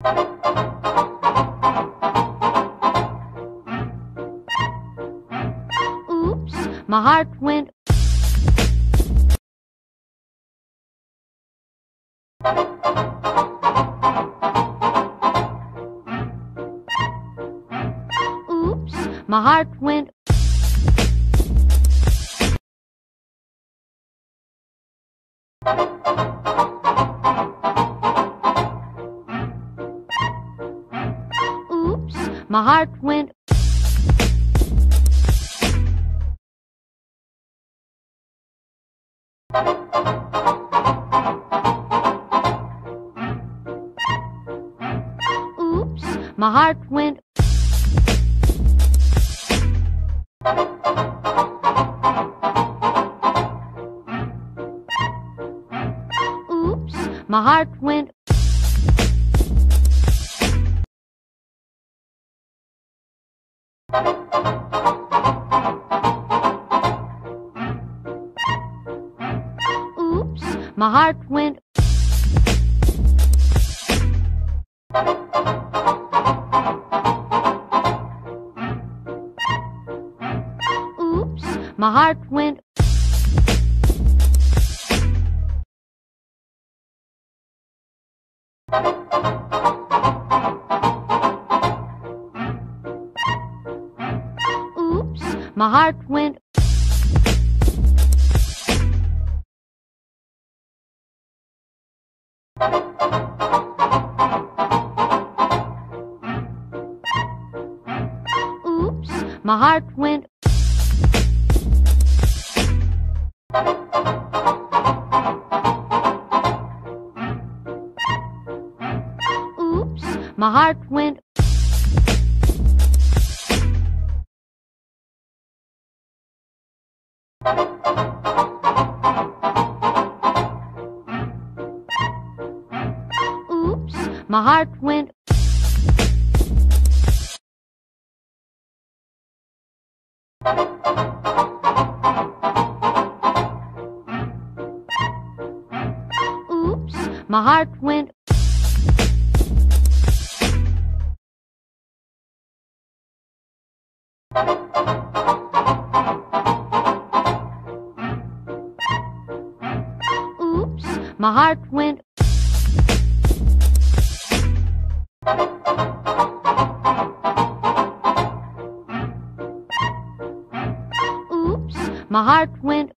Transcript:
Oops, my heart went. Oops, my heart went. My heart went. Oops, my heart went. Oops, my heart went. My heart went. Oops, my heart went. Oops, my heart went. Oops, my heart went. Oops, my heart went. Oops, my heart went. Oops, my heart went. Oops, my heart went. Oops, my heart went.